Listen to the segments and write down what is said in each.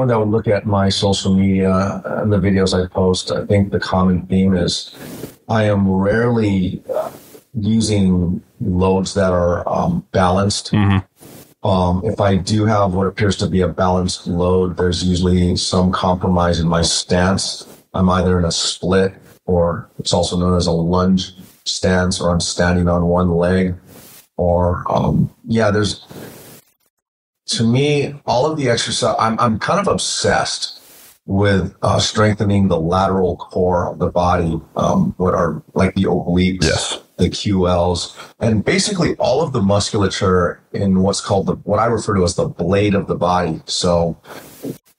I would look at my social media and the videos I post, I think the common theme is I am rarely using loads that are um, balanced. Um, if I do have what appears to be a balanced load, there's usually some compromise in my stance. I'm either in a split or it's also known as a lunge stance or I'm standing on one leg or, um, yeah, there's, to me, all of the exercise, I'm, I'm kind of obsessed with uh, strengthening the lateral core of the body, um, what are like the obliques, Yes. the QLs, and basically all of the musculature in what's called the, what I refer to as the blade of the body. So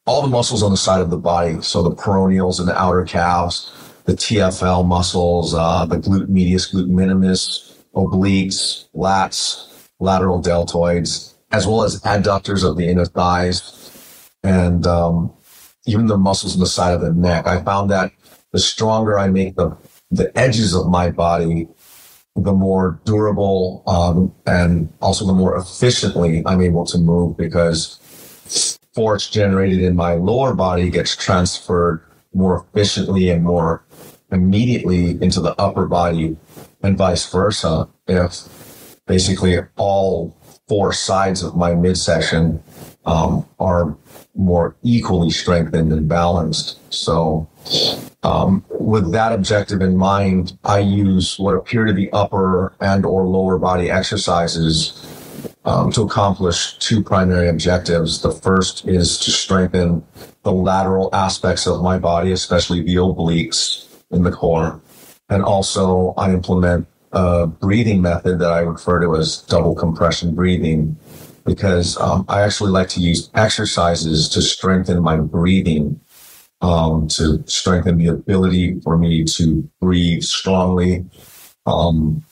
all the muscles on the side of the body. So the peroneals and the outer calves, the TFL muscles, uh, the glute medius, glute minimus, obliques, lats, lateral deltoids, as well as adductors of the inner thighs, and um, even the muscles on the side of the neck. I found that the stronger I make the the edges of my body, the more durable um, and also the more efficiently I'm able to move because force generated in my lower body gets transferred more efficiently and more immediately into the upper body and vice versa if basically all four sides of my midsection um, are more equally strengthened and balanced. So, um, with that objective in mind, I use what appear to be upper and or lower body exercises um, to accomplish two primary objectives. The first is to strengthen the lateral aspects of my body, especially the obliques in the core. And also I implement a breathing method that I refer to as double compression breathing because um, I actually like to use exercises to strengthen my breathing, um, to strengthen the ability for me to breathe strongly, um,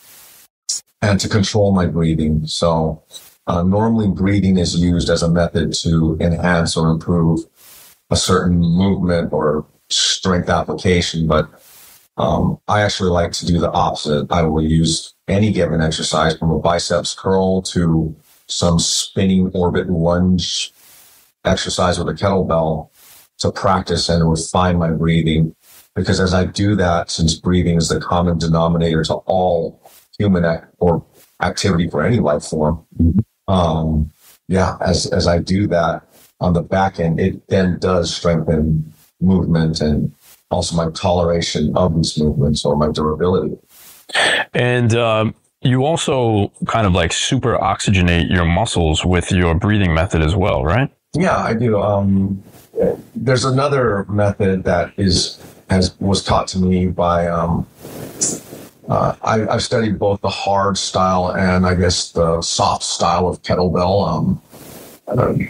and to control my breathing. So, uh, normally breathing is used as a method to enhance or improve a certain movement or strength application, but um, I actually like to do the opposite. I will use any given exercise from a biceps curl to some spinning orbit lunge exercise with a kettlebell to practice and refine my breathing. Because as I do that, since breathing is the common denominator to all human or activity for any life form, um, yeah, as, as I do that on the back end, it then does strengthen movement and also my toleration of these movements or my durability. And um, you also kind of like super oxygenate your muscles with your breathing method as well, right? Yeah, I do. Um, there's another method that is has was taught to me by. Um, uh, I, I've studied both the hard style and I guess the soft style of kettlebell. Um, um,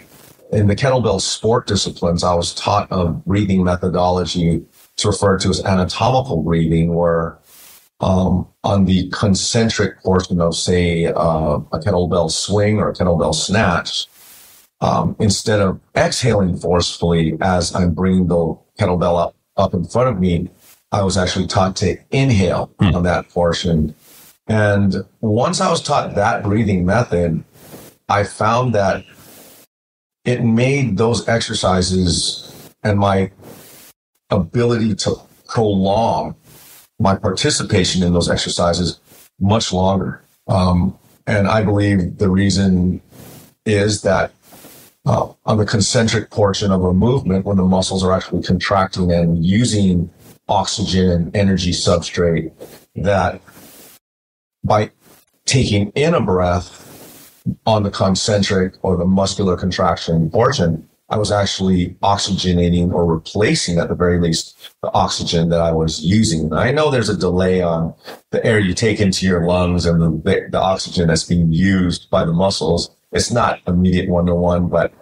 in the kettlebell sport disciplines, I was taught a breathing methodology. It's referred to as anatomical breathing, where um, on the concentric portion of, say, uh, a kettlebell swing or a kettlebell snatch, um, instead of exhaling forcefully as I'm bringing the kettlebell up, up in front of me, I was actually taught to inhale on that portion. And once I was taught that breathing method, I found that it made those exercises and my ability to prolong my participation in those exercises much longer. Um, and I believe the reason is that uh, on the concentric portion of a movement, when the muscles are actually contracting and using oxygen and energy substrate, that by taking in a breath on the concentric or the muscular contraction portion, I was actually oxygenating or replacing at the very least the oxygen that I was using. I know there's a delay on the air you take into your lungs and the, the oxygen that's being used by the muscles. It's not immediate one to one, but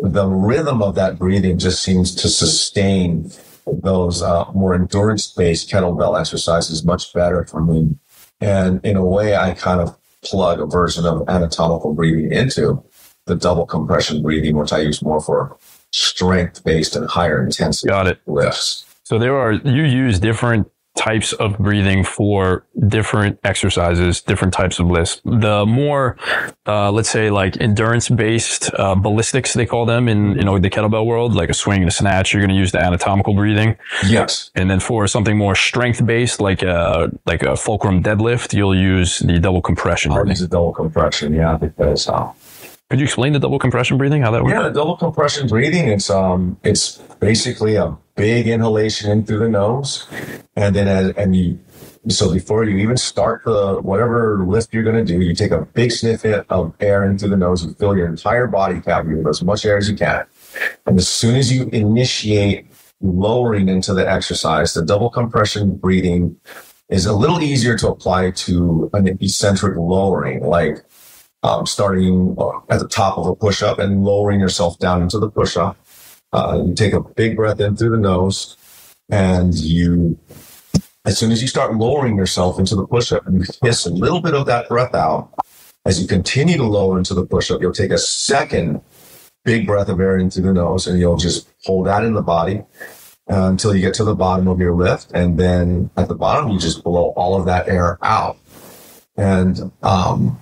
the rhythm of that breathing just seems to sustain those uh, more endurance based kettlebell exercises much better for me. And in a way, I kind of plug a version of anatomical breathing into the double compression breathing, which I use more for strength based and higher intensity Got it. lifts. So there are you use different types of breathing for different exercises, different types of lifts. The more, uh, let's say, like endurance based uh, ballistics, they call them in you know the kettlebell world, like a swing and a snatch. You're going to use the anatomical breathing. Yes. And then for something more strength based, like a like a fulcrum deadlift, you'll use the double compression. I'll use a double compression. Yeah, uh, Could you explain the double compression breathing? How that works? yeah, the double compression breathing. It's um, it's basically a big inhalation in through the nose, and then as, and you. So before you even start the whatever lift you're going to do, you take a big sniff of air in through the nose and fill your entire body cavity with as much air as you can. And as soon as you initiate lowering into the exercise, the double compression breathing is a little easier to apply to an eccentric lowering, like um, starting at the top of a push up and lowering yourself down into the push up. Uh, you take a big breath in through the nose and you, as soon as you start lowering yourself into the push up, you hiss a little bit of that breath out. As you continue to lower into the push up, you'll take a second big breath of air into the nose and you'll just hold that in the body uh, until you get to the bottom of your lift. And then at the bottom, you just blow all of that air out. And um,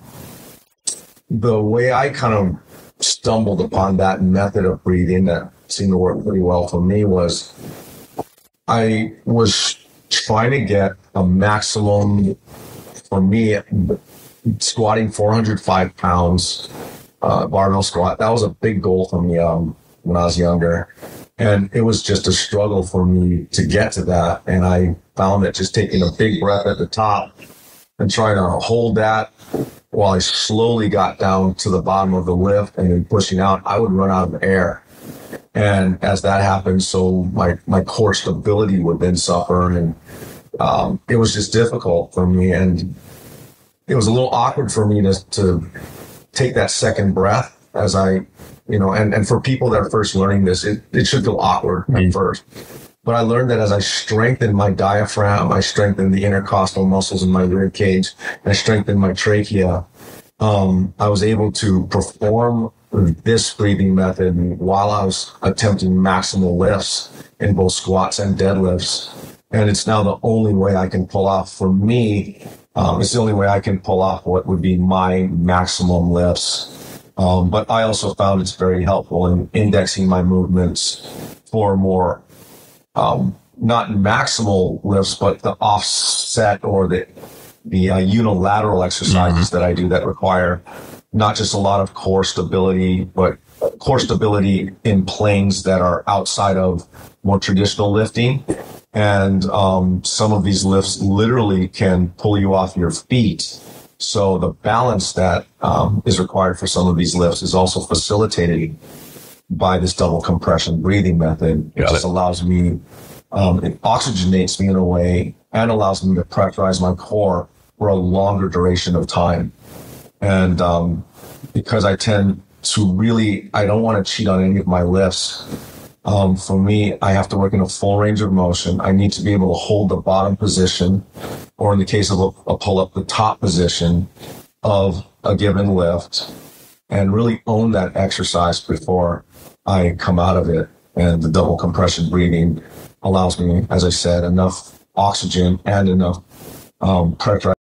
the way I kind of stumbled upon that method of breathing that seemed to work pretty well for me was I was trying to get a maximum for me squatting 405 pounds uh, barbell squat. That was a big goal for me um, when I was younger. And it was just a struggle for me to get to that. And I found that just taking a big breath at the top and trying to hold that while I slowly got down to the bottom of the lift and then pushing out, I would run out of air. And as that happened, so my, my core stability would then suffer. And um, it was just difficult for me. And it was a little awkward for me to, to take that second breath as I, you know, and, and for people that are first learning this, it, it should feel awkward at first. But I learned that as I strengthened my diaphragm, I strengthened the intercostal muscles in my rib cage, and I strengthened my trachea. Um, I was able to perform this breathing method while I was attempting maximal lifts in both squats and deadlifts. And it's now the only way I can pull off for me. Um, it's the only way I can pull off what would be my maximum lifts. Um, but I also found it's very helpful in indexing my movements for more um, not maximal lifts, but the offset or the the uh, unilateral exercises that I do that require not just a lot of core stability, but core stability in planes that are outside of more traditional lifting. And um, some of these lifts literally can pull you off your feet. So the balance that um, is required for some of these lifts is also facilitated by this double compression breathing method. It Got just it. allows me, um, it oxygenates me in a way and allows me to pressurize my core for a longer duration of time. And um, because I tend to really, I don't want to cheat on any of my lifts. Um, for me, I have to work in a full range of motion. I need to be able to hold the bottom position, or in the case of a, a pull up, the top position of a given lift and really own that exercise before I come out of it. And the double compression breathing allows me, as I said, enough oxygen and enough um, pressure